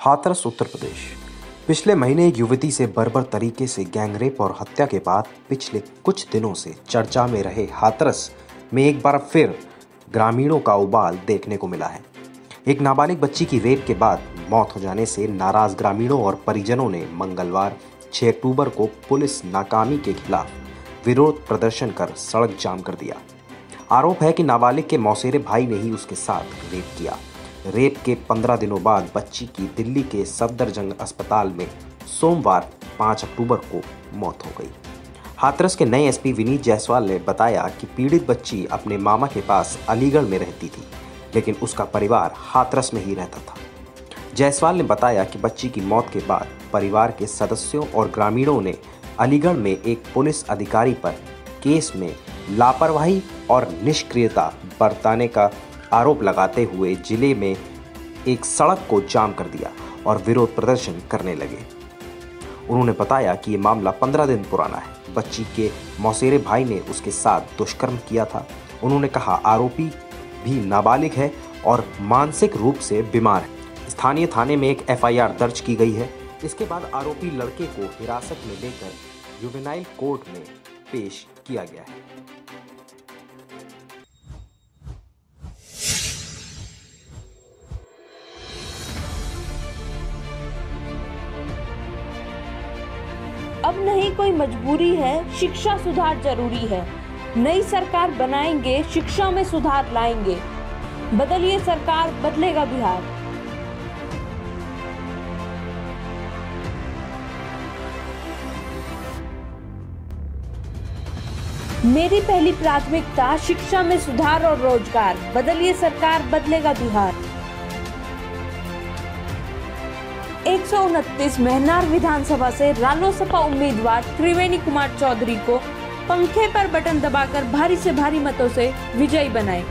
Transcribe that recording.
हाथरस उत्तर प्रदेश। पिछले महीने एक युवती से बर्बर तरीके से गैंगरेप और हत्या के बाद पिछले कुछ दिनों से चर्चा में रहे हाथरस में एक बार फिर ग्रामीणों का उबाल देखने को मिला है। एक नाबालिग बच्ची की रेप के बाद मौत हो जाने से नाराज़ ग्रामीणों और परिजनों ने मंगलवार 6 अक्टूबर को पुलिस नाकामी के खिलाफ विरोध प्रदर्शन कर सड़क जाम कर दिया। आरोप है कि नाबालिग के मौसेरे भाई ने ही उसके साथ रेप किया। रेप के पंद्रह दिनों बाद बच्ची की दिल्ली के सफदरजंग अस्पताल में सोमवार 5 अक्टूबर को मौत हो गई। हाथरस के नए एसपी विनीत जायसवाल ने बताया कि पीड़ित बच्ची अपने मामा के पास अलीगढ़ में रहती थी, लेकिन उसका परिवार हाथरस में ही रहता था। जायसवाल ने बताया कि बच्ची की मौत के बाद परिवार के सदस्यों और ग्रामीणों ने अलीगढ़ में एक पुलिस अधिकारी पर केस में लापरवाही और निष्क्रियता बरताने का आरोप लगाते हुए ज़िले में एक सड़क को जाम कर दिया और विरोध प्रदर्शन करने लगे। उन्होंने बताया कि ये मामला पंद्रह दिन पुराना है। बच्ची के मौसेरे भाई ने उसके साथ दुष्कर्म किया था। उन्होंने कहा, आरोपी भी नाबालिग है और मानसिक रूप से बीमार है। स्थानीय थाने में एक एफआईआर दर्ज की गई है। इसके बाद आरोपी लड़के को हिरासत में लेकर जुवेनाइल कोर्ट में पेश किया गया है। अब नहीं कोई मजबूरी है, शिक्षा सुधार ज़रूरी है। नई सरकार बनाएँगे, शिक्षा में सुधार लाएँगे। बदलिए सरकार, बदलेगा बिहार। मेरी पहली प्राथमिकता, शिक्षा में सुधार और रोज़गार। बदलिए सरकार, बदलेगा बिहार। एक मेहनार विधानसभा से रालोसपा उम्मीदवार त्रिवेणी कुमार चौधरी को पंखे पर बटन दबाकर भारी से भारी मतों से विजयी बनाए।